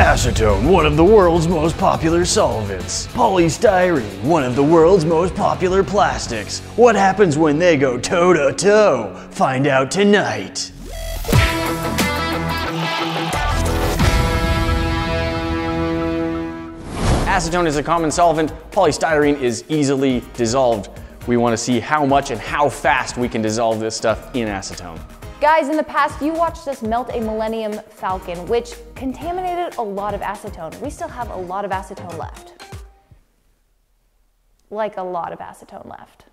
Acetone, one of the world's most popular solvents. Polystyrene, one of the world's most popular plastics. What happens when they go toe to toe? Find out tonight. Acetone is a common solvent. Polystyrene is easily dissolved. We want to see how much and how fast we can dissolve this stuff in acetone. Guys, in the past, you watched us melt a Millennium Falcon, which contaminated a lot of acetone. We still have a lot of acetone left. Like a lot of acetone left.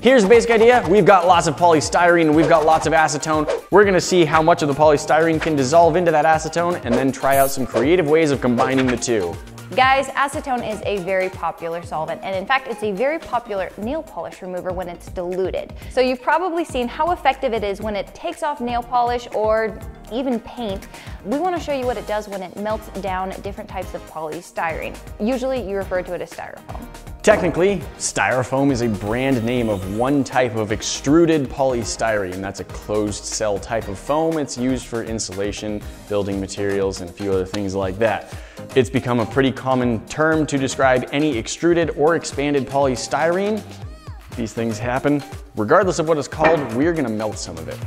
Here's the basic idea. We've got lots of polystyrene we've got lots of acetone. We're gonna see how much of the polystyrene can dissolve into that acetone and then try out some creative ways of combining the two. Guys, acetone is a very popular solvent, and in fact, it's a very popular nail polish remover when it's diluted. So you've probably seen how effective it is when it takes off nail polish or even paint. We wanna show you what it does when it melts down different types of polystyrene. Usually you refer to it as styrofoam. Technically, styrofoam is a brand name of one type of extruded polystyrene. That's a closed cell type of foam. It's used for insulation, building materials, and a few other things like that. It's become a pretty common term to describe any extruded or expanded polystyrene. These things happen. Regardless of what it's called, we're gonna melt some of it.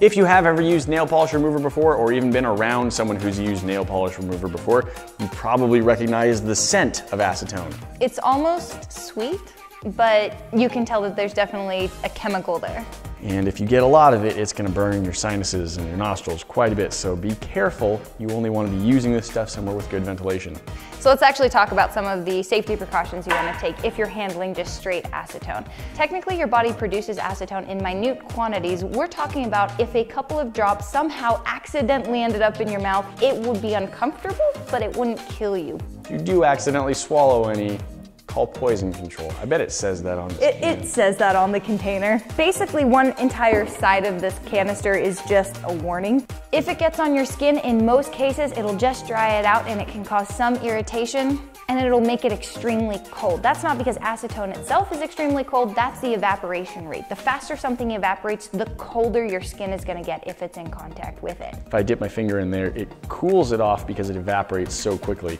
If you have ever used nail polish remover before or even been around someone who's used nail polish remover before, you probably recognize the scent of acetone. It's almost sweet, but you can tell that there's definitely a chemical there. And if you get a lot of it, it's gonna burn your sinuses and your nostrils quite a bit. So be careful. You only wanna be using this stuff somewhere with good ventilation. So let's actually talk about some of the safety precautions you wanna take if you're handling just straight acetone. Technically, your body produces acetone in minute quantities. We're talking about if a couple of drops somehow accidentally ended up in your mouth, it would be uncomfortable, but it wouldn't kill you. If you do accidentally swallow any, call poison control. I bet it says that on this It, it, says that on the container. Basically, one entire side of this canister is just a warning. If it gets on your skin, in most cases, it'll just dry it out and it can cause some irritation and it'll make it extremely cold. That's not because acetone itself is extremely cold, that's the evaporation rate. The faster something evaporates, the colder your skin is gonna get if it's in contact with it. If I dip my finger in there, it cools it off because it evaporates so quickly.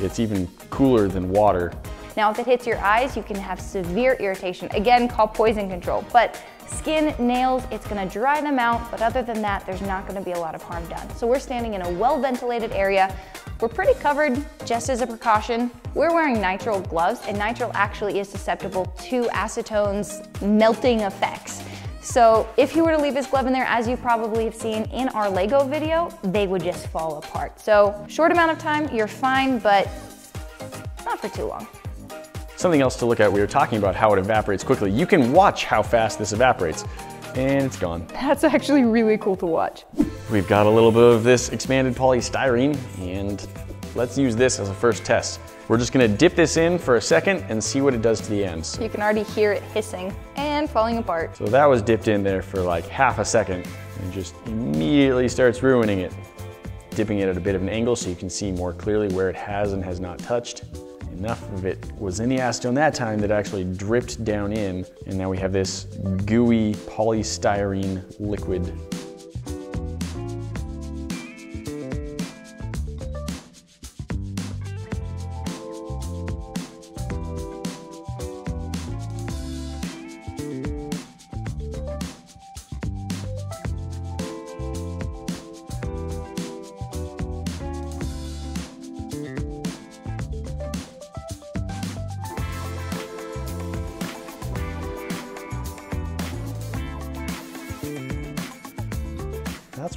It's even cooler than water now, if it hits your eyes, you can have severe irritation. Again, call poison control. But skin, nails, it's gonna dry them out, but other than that, there's not gonna be a lot of harm done. So we're standing in a well-ventilated area. We're pretty covered just as a precaution. We're wearing nitrile gloves, and nitrile actually is susceptible to acetone's melting effects. So if you were to leave this glove in there, as you probably have seen in our Lego video, they would just fall apart. So short amount of time, you're fine, but not for too long. Something else to look at, we were talking about how it evaporates quickly. You can watch how fast this evaporates and it's gone. That's actually really cool to watch. We've got a little bit of this expanded polystyrene and let's use this as a first test. We're just gonna dip this in for a second and see what it does to the ends. You can already hear it hissing and falling apart. So that was dipped in there for like half a second and just immediately starts ruining it. Dipping it at a bit of an angle so you can see more clearly where it has and has not touched. Enough of it was in the acetone that time that actually dripped down in, and now we have this gooey polystyrene liquid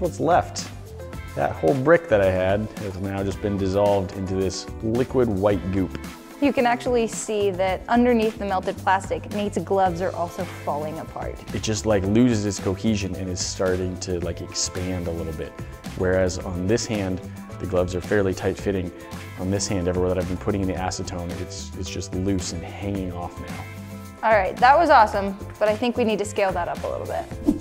that's what's left. That whole brick that I had has now just been dissolved into this liquid white goop. You can actually see that underneath the melted plastic, Nate's gloves are also falling apart. It just like loses its cohesion and is starting to like expand a little bit. Whereas on this hand, the gloves are fairly tight fitting. On this hand, everywhere that I've been putting in the acetone, it's, it's just loose and hanging off now. All right, that was awesome, but I think we need to scale that up a little bit.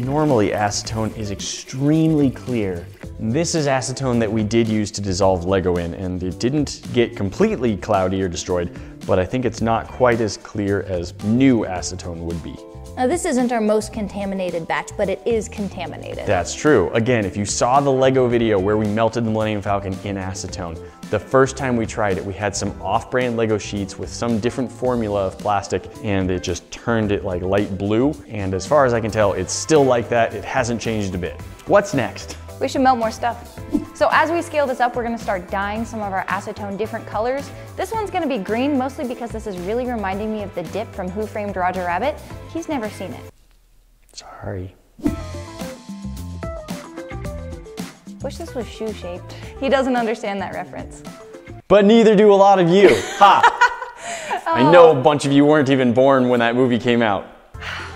Normally acetone is extremely clear, This is acetone that we did use to dissolve Lego in, and it didn't get completely cloudy or destroyed, but I think it's not quite as clear as new acetone would be. Now this isn't our most contaminated batch, but it is contaminated. That's true. Again, if you saw the Lego video where we melted the Millennium Falcon in acetone, the first time we tried it, we had some off-brand Lego sheets with some different formula of plastic and it just turned it like light blue. And as far as I can tell, it's still like that. It hasn't changed a bit. What's next? We should melt more stuff. So as we scale this up, we're gonna start dyeing some of our acetone different colors. This one's gonna be green, mostly because this is really reminding me of the dip from Who Framed Roger Rabbit. He's never seen it. Sorry. Wish this was shoe shaped. He doesn't understand that reference. But neither do a lot of you. Ha! I know a oh. bunch of you weren't even born when that movie came out.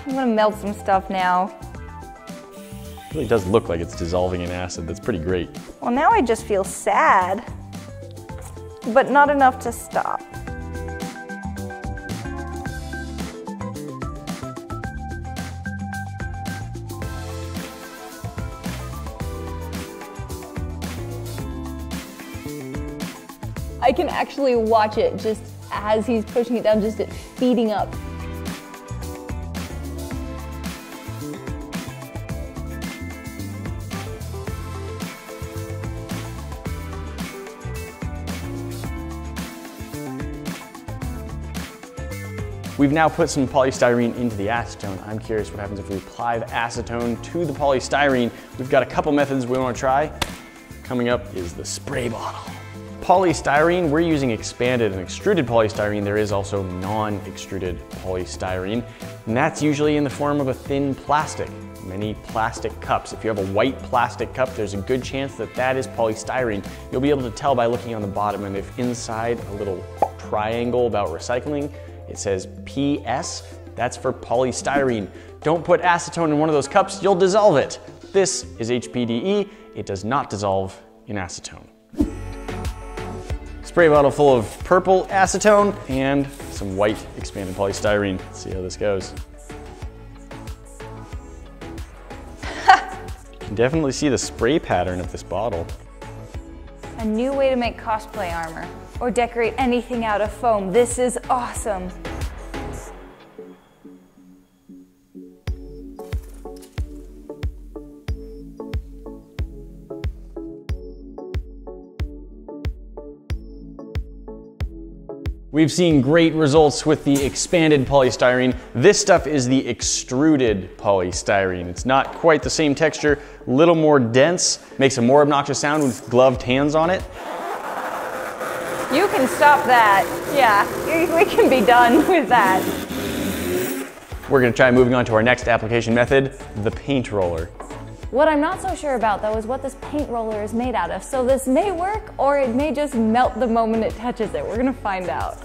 I'm gonna melt some stuff now. It really does look like it's dissolving in acid. That's pretty great. Well, now I just feel sad, but not enough to stop. I can actually watch it just as he's pushing it down, just it feeding up. We've now put some polystyrene into the acetone. I'm curious what happens if we apply the acetone to the polystyrene. We've got a couple methods we want to try. Coming up is the spray bottle. Polystyrene, we're using expanded and extruded polystyrene. There is also non-extruded polystyrene, and that's usually in the form of a thin plastic. Many plastic cups. If you have a white plastic cup, there's a good chance that that is polystyrene. You'll be able to tell by looking on the bottom, and if inside a little triangle about recycling, it says PS, that's for polystyrene. Don't put acetone in one of those cups, you'll dissolve it. This is HPDE, it does not dissolve in acetone. Spray bottle full of purple acetone and some white expanded polystyrene. Let's see how this goes. you can definitely see the spray pattern of this bottle. A new way to make cosplay armor or decorate anything out of foam. This is awesome. We've seen great results with the expanded polystyrene. This stuff is the extruded polystyrene. It's not quite the same texture, a little more dense, makes a more obnoxious sound with gloved hands on it. You can stop that. Yeah, we can be done with that. We're gonna try moving on to our next application method, the paint roller. What I'm not so sure about though is what this paint roller is made out of. So this may work or it may just melt the moment it touches it. We're gonna find out.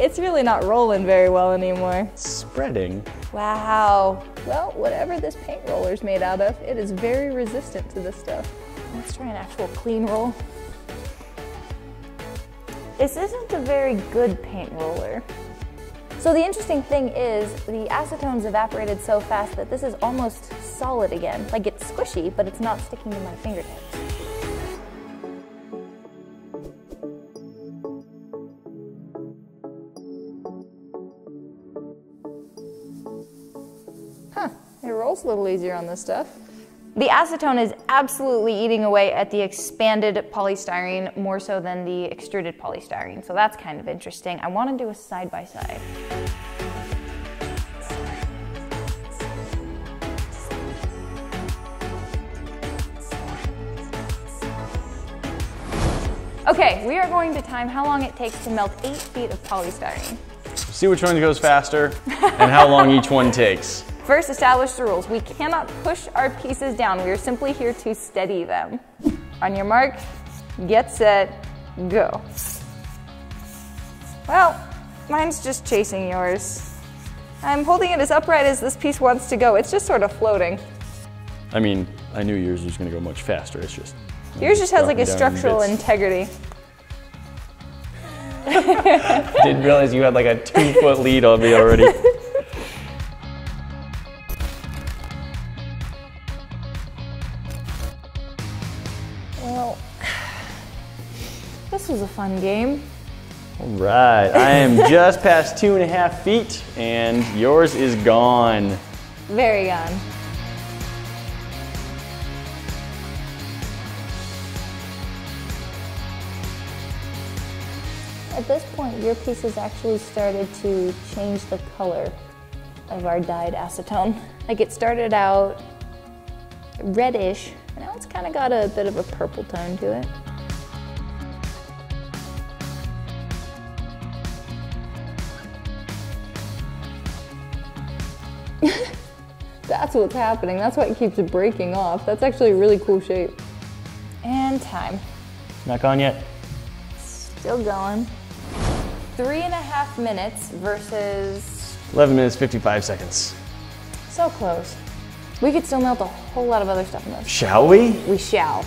It's really not rolling very well anymore. Spreading. Wow. Well, whatever this paint roller is made out of, it is very resistant to this stuff. Let's try an actual clean roll. This isn't a very good paint roller. So the interesting thing is the acetone's evaporated so fast that this is almost solid again. Like it's squishy, but it's not sticking to my fingertips. It rolls a little easier on this stuff. The acetone is absolutely eating away at the expanded polystyrene more so than the extruded polystyrene. So that's kind of interesting. I want to do a side by side. Okay, we are going to time how long it takes to melt eight feet of polystyrene. See which one goes faster and how long each one takes. First, establish the rules. We cannot push our pieces down. We are simply here to steady them. On your mark, get set, go. Well, mine's just chasing yours. I'm holding it as upright as this piece wants to go. It's just sort of floating. I mean, I knew yours was gonna go much faster. It's just. Yours just has like a dropping in structural bits. integrity. Didn't realize you had like a two foot lead on me already. Well, this was a fun game. All right, I am just past two and a half feet and yours is gone. Very gone. At this point, your piece has actually started to change the color of our dyed acetone. Like it started out reddish, now it's kind of got a bit of a purple tone to it. That's what's happening. That's why it keeps breaking off. That's actually a really cool shape. And time. Not gone yet. Still going. Three and a half minutes versus 11 minutes, 55 seconds. so close. We could still melt a whole lot of other stuff in this. Shall we? We shall.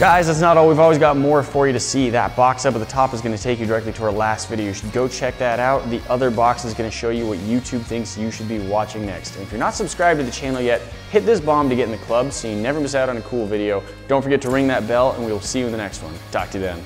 Guys, that's not all. We've always got more for you to see. That box up at the top is going to take you directly to our last video. You should go check that out. The other box is going to show you what YouTube thinks you should be watching next. And if you're not subscribed to the channel yet, hit this bomb to get in the club so you never miss out on a cool video. Don't forget to ring that bell and we will see you in the next one. Talk to you then.